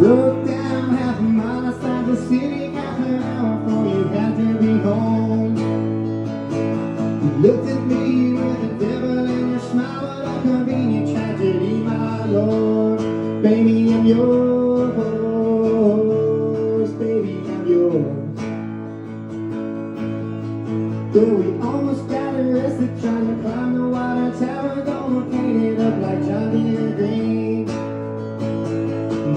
Broke down half a mile outside the city, half an hour before you had to be home. You looked at me with the devil in your smile, what a convenient tragedy, my lord. Baby, I'm yours, baby, I'm yours. Though we almost got arrested trying to climb the water tower,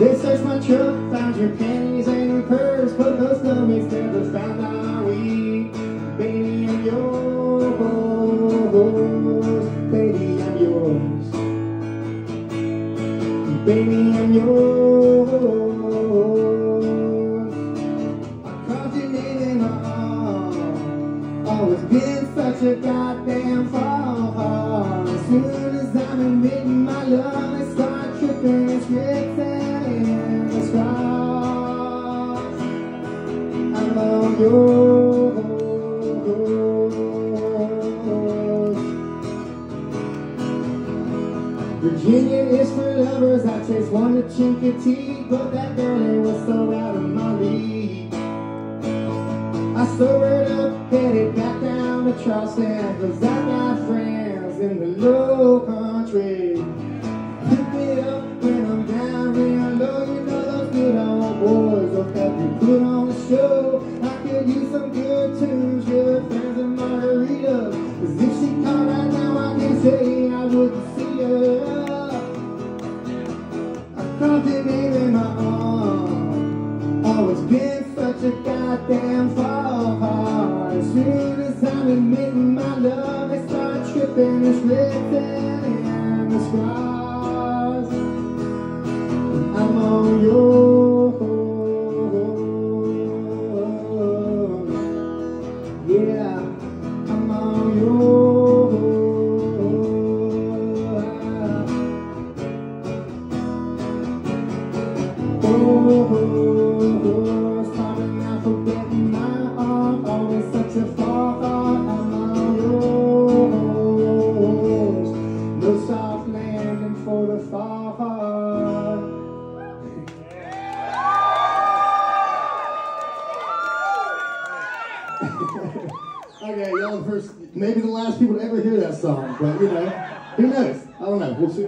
They searched my truck, found your panties and your purse, but those dummies never found our weed. Baby, I'm yours, baby, I'm yours. Baby, I'm yours. I in my arms. Oh, it's been such a goddamn Virginia is for lovers. I chased one to Chincoteague, but that girl was so out of my league. I sobered up, headed back down to Charleston, cause I got friends in the low country. I some good tunes, good friends and if she right now, I can say I wouldn't see her. I your name in my arms. Oh, it's been such a goddamn fall soon as I'm admitting my love, they start tripping and slipping in the scars. okay, y'all the first, maybe the last people to ever hear that song, but you know, who knows? I don't know. We'll see.